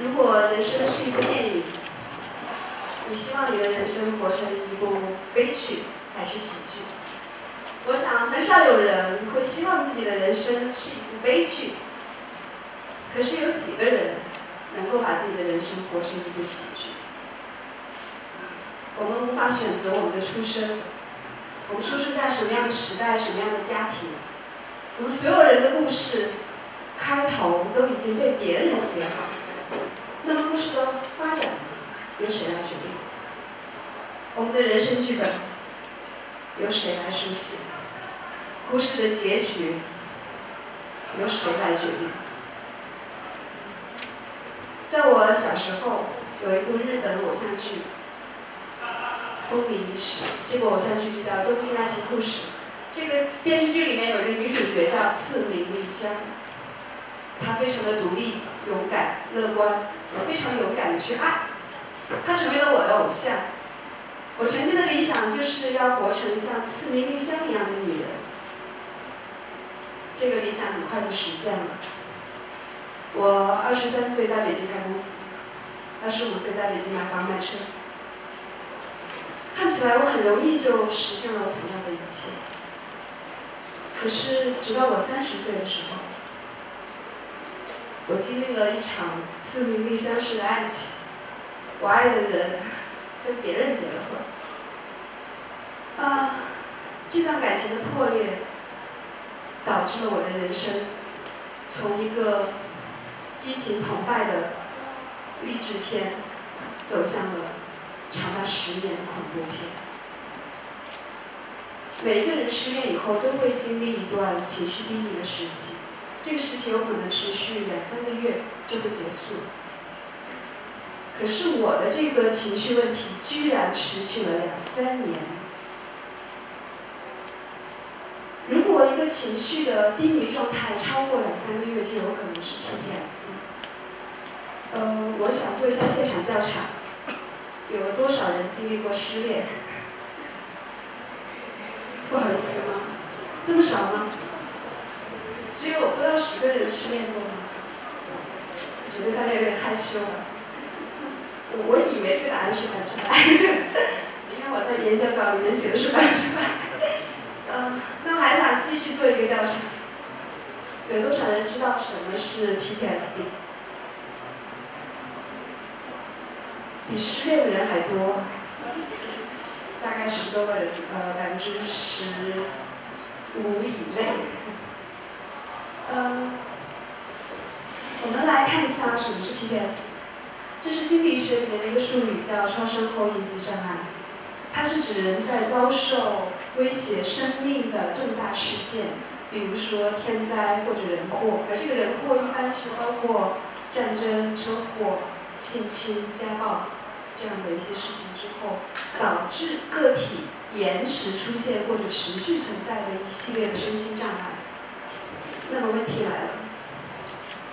如果人生是一部电影，你希望你的人生活成一部悲剧还是喜剧？我想很少有人会希望自己的人生是一部悲剧。可是有几个人能够把自己的人生活成一部喜剧？我们无法选择我们的出生，我们出生在什么样的时代，什么样的家庭？我们所有人的故事开头都已经被别人写好，那么故事的发展由谁来决定？我们的人生剧本由谁来书写？故事的结局由谁来决定？在我小时候，有一部日本偶像剧风靡一时。这部偶像剧叫《东京爱情故事》。这个电视剧里面有一个女主角叫次名丽香，她非常的独立、勇敢、乐观，我非常勇敢的去爱。她成为了我的偶像。我曾经的理想就是要活成像次名丽香一样的女人。这个理想很快就实现了。我二十三岁在北京开公司，二十五岁在北京买房买车，看起来我很容易就实现了我想要的一切。可是直到我三十岁的时候，我经历了一场次名利相识的爱情，我爱的人跟别人结了婚，啊，这段感情的破裂，导致了我的人生从一个。激情澎湃的励志片，走向了长达十年的恐怖片。每一个人失恋以后都会经历一段情绪低迷的时期，这个事情有可能持续两三个月就会结束。可是我的这个情绪问题居然持续了两三年。如果一个情绪的低迷状态超过两三个月，就有可能是 PPS。嗯，我想做一下现场调查，有多少人经历过失恋？不好意思吗？这么少吗？只有十个人失恋过吗？觉得大家有点害羞了。我以为这个答案是百分之百，因为我在演讲稿里面写的是百分之百。嗯，那我还想继续做一个调查，有多少人知道什么是 PTSD？比失恋的人还多，大概十多个人，呃，百分之十五以内。嗯，我们来看一下什么是 PPS。这是心理学里面的一个术语，叫创伤后应激障碍。它是指人在遭受威胁生命的重大事件，比如说天灾或者人祸，而这个人祸一般是包括战争、车祸、性侵、家暴。这样的一些事情之后，导致个体延迟出现或者持续存在的一系列的身心障碍。那么问题来了，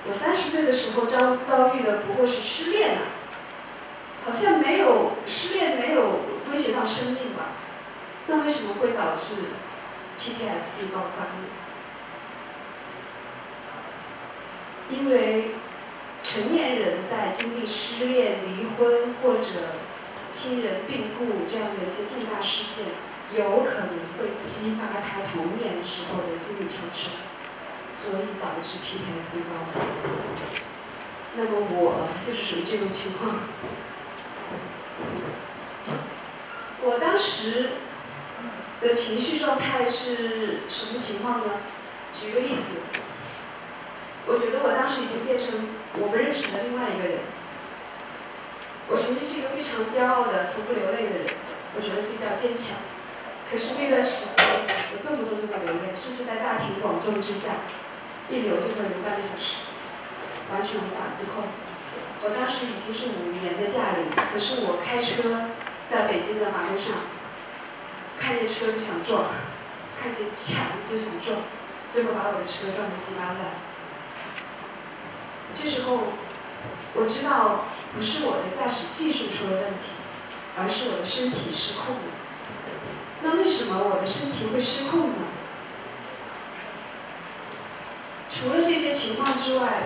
我三十岁的时候遭遭遇的不过是失恋啊，好像没有失恋没有威胁到生命吧？那为什么会导致 PTSD 爆发呢？因为。成年人在经历失恋、离婚或者亲人病故这样的一些重大事件，有可能会激发他童年时候的心理创伤，所以导致 PTSD 高。那么我就是属于这种情况。我当时的情绪状态是什么情况呢？举个例子。我觉得我当时已经变成我们认识的另外一个人。我曾经是一个非常骄傲的、从不流泪的人，我觉得这叫坚强。可是那段时间，我动不动就会流泪，甚至在大庭广众之下，一流就会留半个小时，完全无法自控。我当时已经是五年的驾龄，可是我开车在北京的马路上，看见车就想撞，看见墙就想撞，最后把我的车撞得稀巴烂。这时候，我知道不是我的驾驶技术出了问题，而是我的身体失控了。那为什么我的身体会失控呢？除了这些情况之外，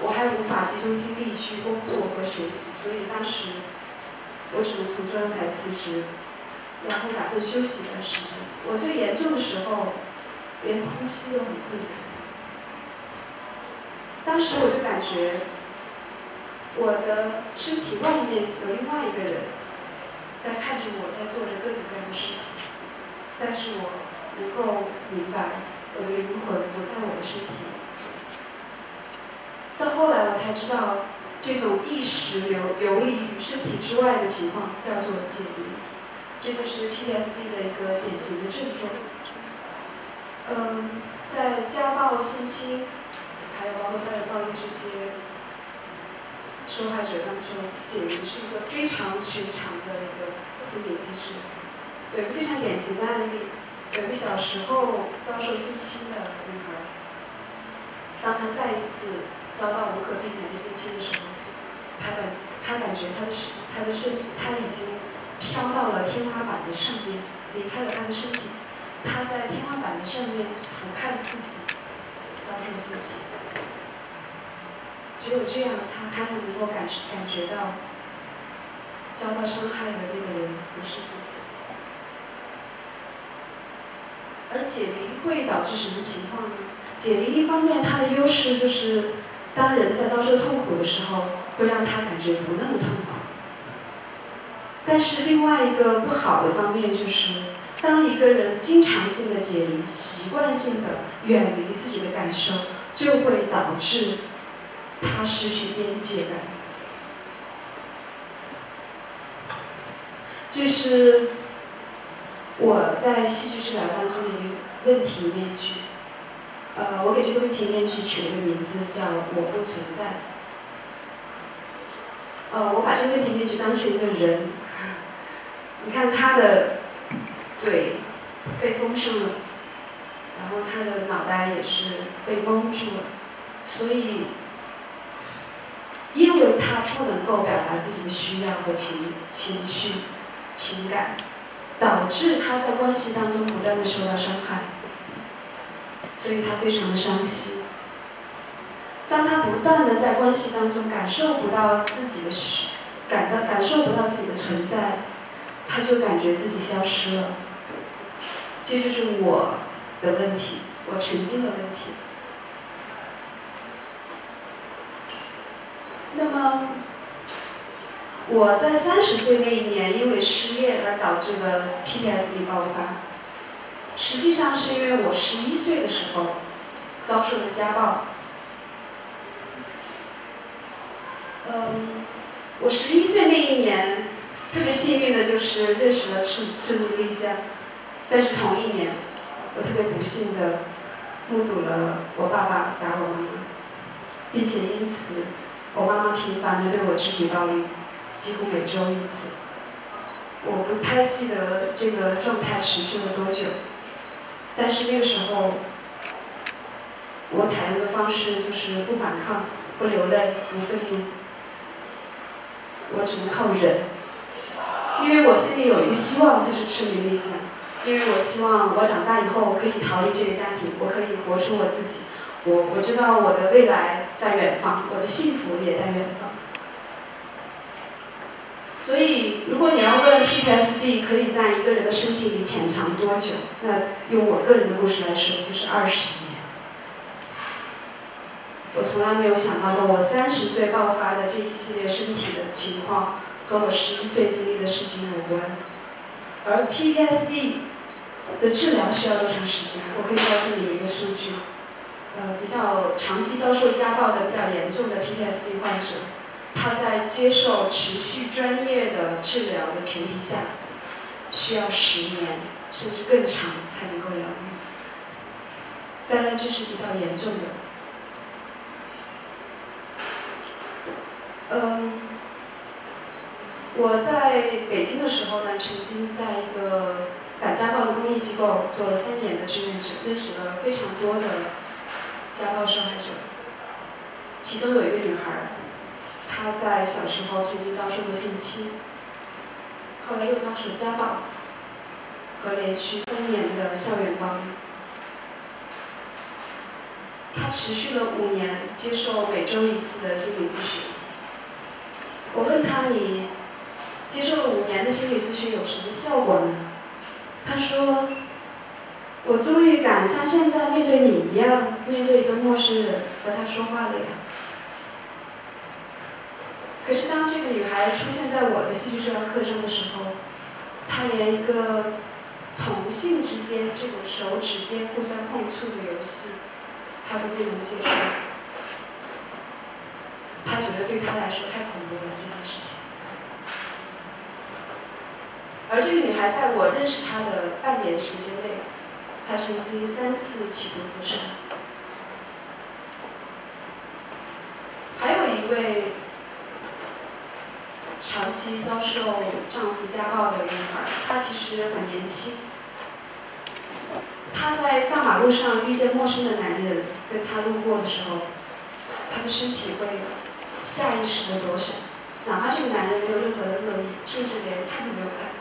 我还无法集中精力去工作和学习，所以当时我只能从中央台辞职，然后打算休息一段时间。我最严重的时候，连呼吸都很困难。当时我就感觉，我的身体外面有另外一个人，在看着我在做着各种各样的事情，但是我能够明白，我的灵魂不在我的身体。到后来我才知道，这种意识流游离于身体之外的情况叫做解离，这就是 PTSD 的一个典型的症状。嗯，在家暴、性侵，还有包括校园暴力这些受害者当中，解离是一个非常寻常的一个心理机制。对非常典型的案例，有个小时候遭受性侵的女孩，当她再一次。遭到无可避免的性侵的时候，她感她感觉她的身她的身体，她已经飘到了天花板的上面，离开了她的身体，她在天花板的上面俯瞰自己遭受性侵，只有这样，他他才能够感感觉到遭到伤害的那个人不是自己，而解离会导致什么情况呢？解离一方面它的优势就是。当人在遭受痛苦的时候，会让他感觉不那么痛苦。但是另外一个不好的方面就是，当一个人经常性的解离、习惯性的远离自己的感受，就会导致他失去边界感。这是我在戏剧治疗当中的一个问题面具。呃，我给这个问题面具取了个名字，叫“我不存在”。呃，我把这个问题面具当成一个人，你看他的嘴被封上了，然后他的脑袋也是被蒙住了，所以，因为他不能够表达自己的需要和情情绪、情感，导致他在关系当中不断的受到伤害。所以他非常的伤心。当他不断的在关系当中感受不到自己的需，感到感受不到自己的存在，他就感觉自己消失了。这就是我的问题，我曾经的问题。那么，我在三十岁那一年因为失业而导致的 PTSD 爆发。实际上是因为我十一岁的时候遭受了家暴。嗯，我十一岁那一年特别幸运的就是认识了赤赤木丽香，但是同一年我特别不幸的目睹了我爸爸打我妈妈，并且因此我妈妈频繁的对我肢体暴力，几乎每周一次。我不太记得这个状态持续了多久。但是那个时候，我采用的方式就是不反抗、不流泪、不愤怒，我只能靠忍，因为我心里有一个希望，就是痴迷理想，因为我希望我长大以后可以逃离这个家庭，我可以活出我自己，我我知道我的未来在远方，我的幸福也在远方。所以，如果你要问 PTSD 可以在一个人的身体里潜藏多久，那用我个人的故事来说，就是二十年。我从来没有想到过，我三十岁爆发的这一系列身体的情况和我十一岁经历的事情有关。而 PTSD 的治疗需要多长时间？我可以告诉你一个数据，呃，比较长期遭受家暴的、比较严重的 PTSD 患者。他在接受持续专业的治疗的前提下，需要十年甚至更长才能够疗愈。当然，这是比较严重的。嗯，我在北京的时候呢，曾经在一个反家暴的公益机构做了三年的志愿者，认识了非常多的家暴受害者，其中有一个女孩。他在小时候曾经遭受过性侵，后来又遭受家暴和连续三年的校园暴力。他持续了五年接受每周一次的心理咨询。我问他：“你接受了五年的心理咨询有什么效果呢？”他说：“我终于敢像现在面对你一样，面对一个陌生人和他说话了呀。”可是当这个女孩出现在我的戏剧治疗课中的时候，她连一个同性之间这种手指间互相碰触的游戏，她都不能接受。她觉得对她来说太恐怖了这件事情。而这个女孩在我认识她的半年时间内，她曾经三次企图自杀。还有一位。遭受丈夫家暴的女孩，她其实很年轻。她在大马路上遇见陌生的男人跟她路过的时候，她的身体会下意识的躲闪，哪怕这个男人没有任何的恶意，甚至连看都没有看。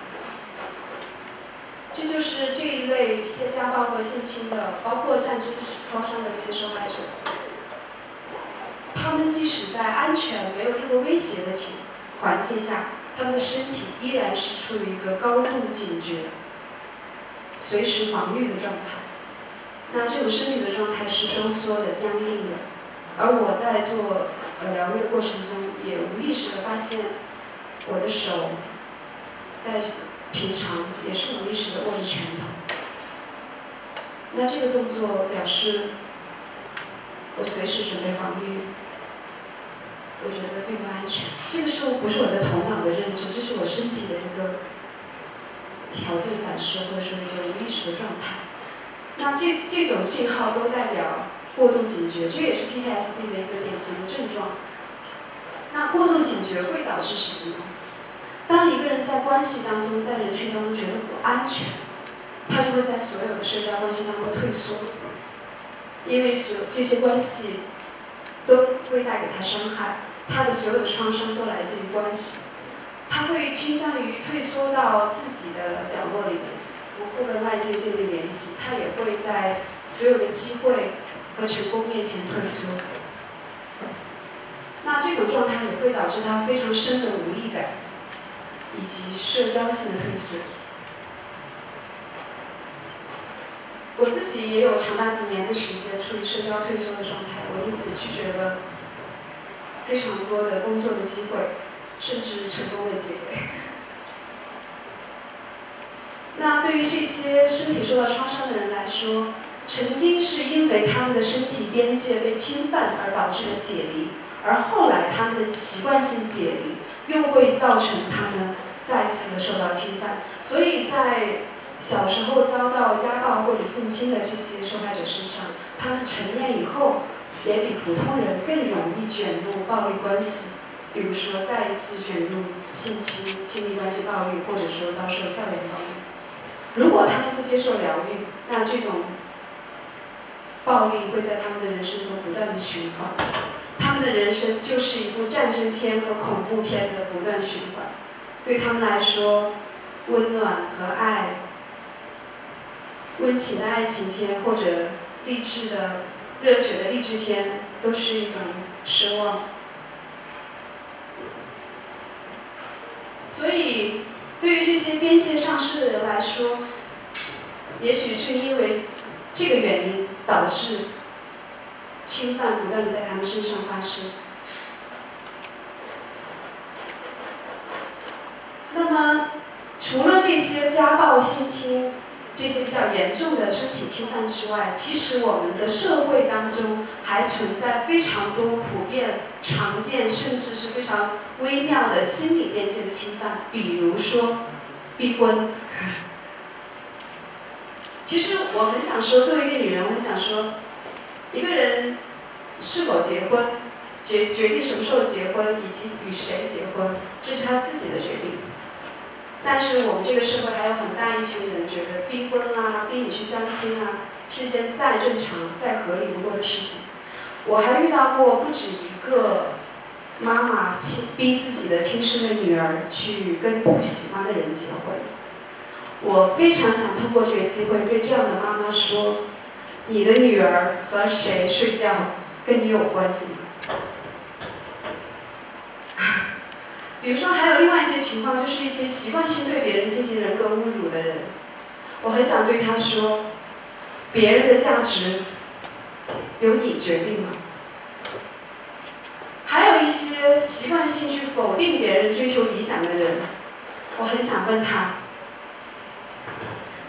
这就是这一类性家暴和性侵的，包括战争创伤的这些受害者，他们即使在安全、没有任何威胁的情况。环境下，他们的身体依然是处于一个高度警觉、随时防御的状态。那这种身体的状态是收缩的、僵硬的。而我在做呃疗愈的过程中，也无意识的发现，我的手在平常也是无意识的握着拳头。那这个动作表示，我随时准备防御。我觉得并不安全。这个时候不是我的头脑的认知，这是我身体的一个条件反射，或者说一个无意识的状态。那这这种信号都代表过度警觉，这也是 PTSD 的一个典型的症状。那过度警觉会导致什么？当一个人在关系当中，在人群当中觉得不安全，他就会在所有的社交关系当中退缩，因为所这些关系都会带给他伤害。他的所有创伤都来自于关系，他会倾向于退缩到自己的角落里面，不不跟外界建立联系。他也会在所有的机会和成功面前退缩。那这种状态也会导致他非常深的无力感，以及社交性的退缩。我自己也有长达几年的时间处于社交退缩的状态，我因此拒绝了。非常多的工作的机会，甚至成功的机会。那对于这些身体受到创伤的人来说，曾经是因为他们的身体边界被侵犯而导致的解离，而后来他们的习惯性解离又会造成他们再次的受到侵犯。所以在小时候遭到家暴或者性侵的这些受害者身上，他们成年以后。也比普通人更容易卷入暴力关系，比如说再一次卷入性侵、亲密关系暴力，或者说遭受校园暴力。如果他们不接受疗愈，那这种暴力会在他们的人生中不断的循环，他们的人生就是一部战争片和恐怖片的不断循环。对他们来说，温暖和爱、温情的爱情片或者励志的。热血的励志片都是一种奢望，所以对于这些边界上失的人来说，也许是因为这个原因导致侵犯不断的在他们身上发生。那么，除了这些家暴、性侵。这些比较严重的身体侵犯之外，其实我们的社会当中还存在非常多普遍、常见，甚至是非常微妙的心理边界的侵犯。比如说，逼婚。其实我很想说，作为一个女人，我很想说，一个人是否结婚，决决定什么时候结婚，以及与谁结婚，这是他自己的决定。但是我们这个社会还有很大一群人觉得逼婚啊、逼你去相亲啊，是一件再正常、再合理不过的事情。我还遇到过不止一个妈妈亲逼自己的亲生的女儿去跟不喜欢的人结婚。我非常想通过这个机会对这样的妈妈说：你的女儿和谁睡觉跟你有关系吗？比如说，还有另外一些情况，就是一些习惯性对别人进行人格侮辱的人，我很想对他说：别人的价值由你决定吗？还有一些习惯性去否定别人追求理想的人，我很想问他：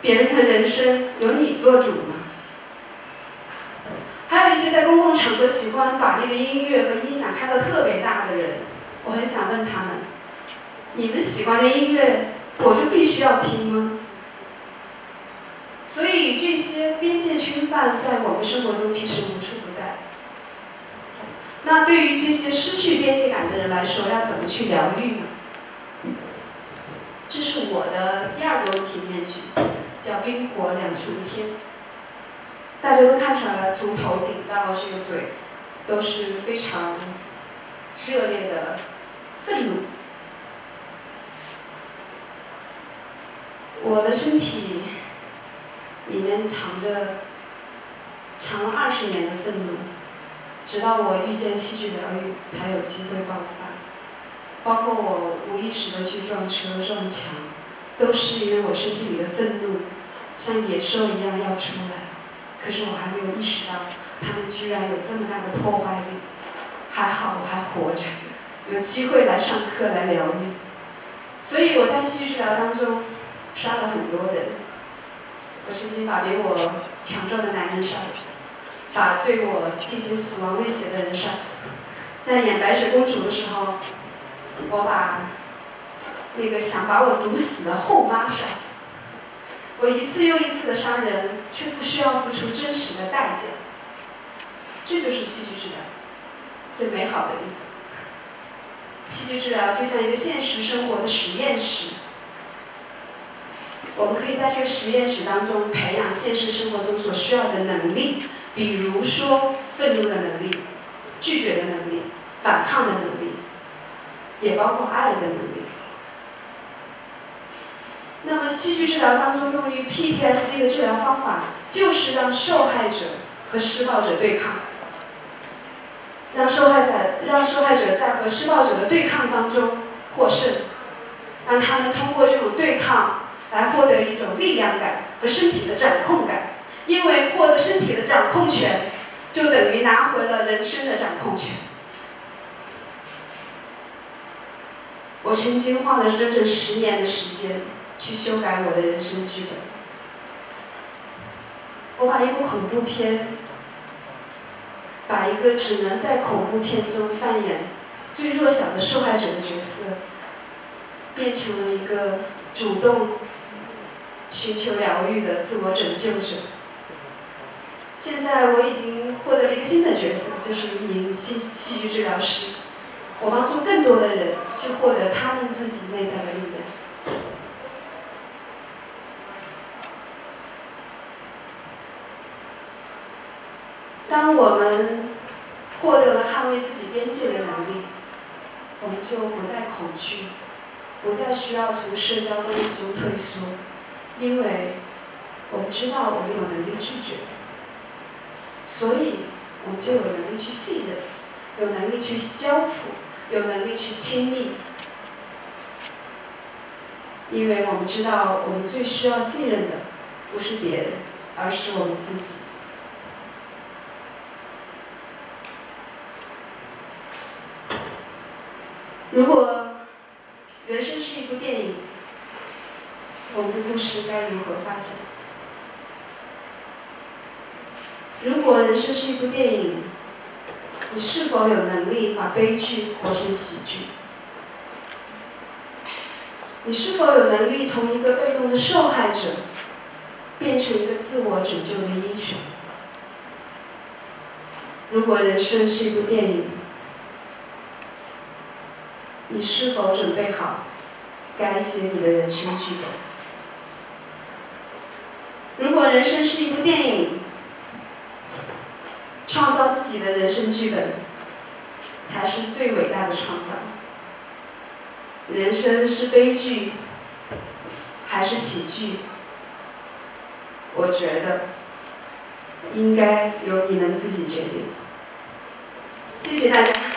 别人的人生由你做主吗？还有一些在公共场合喜欢把那个音乐和音响开到特别大的人，我很想问他们。你们喜欢的音乐，我就必须要听吗？所以这些边界侵犯在我们生活中其实无处不在。那对于这些失去边界感的人来说，要怎么去疗愈呢？这是我的第二个问题面具，叫冰火两重天。大家都看出来了，从头顶到这个嘴，都是非常热烈的愤怒。我的身体里面藏着藏了二十年的愤怒，直到我遇见戏剧疗愈，才有机会爆发。包括我无意识的去撞车撞墙，都是因为我身体里的愤怒像野兽一样要出来，可是我还没有意识到，他们居然有这么大的破坏力。还好我还活着，有机会来上课来疗愈。所以我在戏剧治疗当中。杀了很多人，我曾经把比我强壮的男人杀死，把对我进行死亡威胁的人杀死。在演白雪公主的时候，我把那个想把我毒死的后妈杀死。我一次又一次的杀人，却不需要付出真实的代价。这就是戏剧治疗最美好的地方。戏剧治疗就像一个现实生活的实验室。我们可以在这个实验室当中培养现实生活中所需要的能力，比如说愤怒的能力、拒绝的能力、反抗的能力，也包括爱的能力。那么，戏剧治疗当中用于 PTSD 的治疗方法，就是让受害者和施暴者对抗，让受害者让受害者在和施暴者的对抗当中获胜，让他们通过这种对抗。来获得一种力量感和身体的掌控感，因为获得身体的掌控权，就等于拿回了人生的掌控权。我曾经花了整整十年的时间去修改我的人生剧本。我把一部恐怖片，把一个只能在恐怖片中扮演最弱小的受害者的角色，变成了一个主动。寻求疗愈的自我拯救者。现在我已经获得了一个新的角色，就是一名戏戏剧治疗师。我帮助更多的人去获得他们自己内在的力量。当我们获得了捍卫自己边界的能力，我们就不再恐惧，不再需要从社交关系中退缩。因为我们知道我们有能力拒绝，所以我们就有能力去信任，有能力去交付，有能力去亲密。因为我们知道我们最需要信任的不是别人，而是我们自己。如果人生是一部电影。我们的故事该如何发展？如果人生是一部电影，你是否有能力把悲剧活成喜剧？你是否有能力从一个被动的受害者变成一个自我拯救的英雄？如果人生是一部电影，你是否准备好改写你的人生剧本？如果人生是一部电影，创造自己的人生剧本，才是最伟大的创造。人生是悲剧，还是喜剧？我觉得，应该由你们自己决定。谢谢大家。